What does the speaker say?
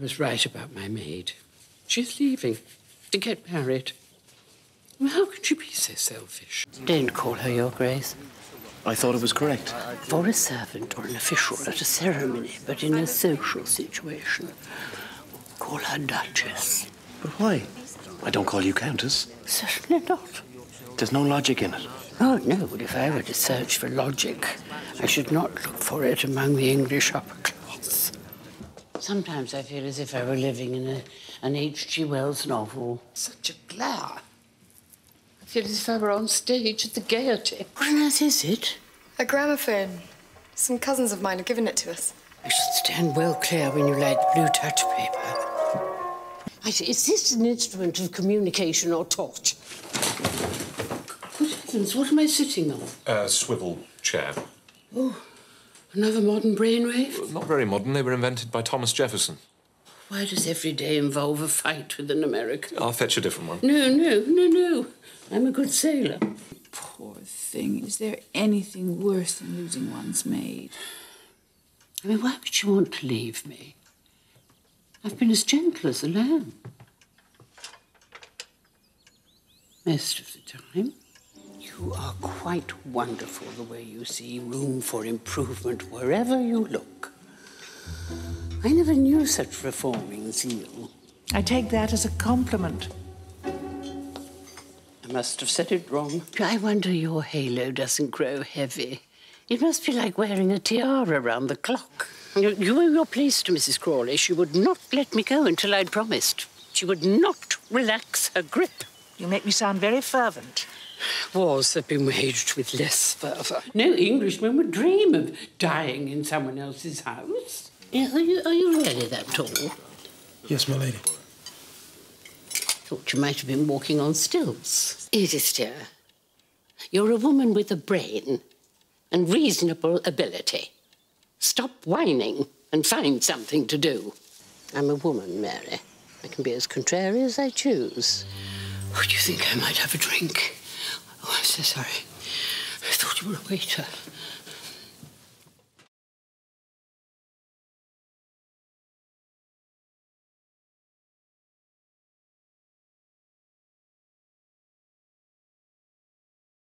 I was right about my maid. She's leaving to get married. Well, how could you be so selfish? Don't call her your grace. I thought it was correct. For a servant or an official at a ceremony, but in a social situation, call her Duchess. But why? I don't call you Countess. Certainly not. There's no logic in it. Oh, no, but if I were to search for logic, I should not look for it among the English upper class. Sometimes I feel as if I were living in a, an H.G. Wells novel. Such a glare. I feel as if I were on stage at the Gaiety. What on earth is it? A gramophone. Some cousins of mine have given it to us. I should stand well clear when you light blue touch paper. I say, is this an instrument of communication or torture? Good heavens, what am I sitting on? A swivel chair. Oh, another modern brainwave? Not very modern. They were invented by Thomas Jefferson. Why does every day involve a fight with an American? I'll fetch a different one. No, no, no, no. I'm a good sailor. Poor thing. Is there anything worse than losing one's maid? I mean, why would you want to leave me? I've been as gentle as a lamb. Most of the time. You are quite wonderful the way you see room for improvement wherever you look. I never knew such reforming zeal. I take that as a compliment. I must have said it wrong. I wonder your halo doesn't grow heavy. It must be like wearing a tiara round the clock. You, you owe your place to Mrs. Crawley. She would not let me go until I'd promised. She would not relax her grip. You make me sound very fervent. Wars have been waged with less fervour. No Englishman would dream of dying in someone else's house. Yeah, Are you, are you really that tall? Yes, my lady. Thought you might have been walking on stilts. Edith, dear, you're a woman with a brain and reasonable ability. Stop whining and find something to do. I'm a woman, Mary. I can be as contrary as I choose. Oh, do you think I might have a drink? Oh, I'm so sorry. I thought you were a waiter.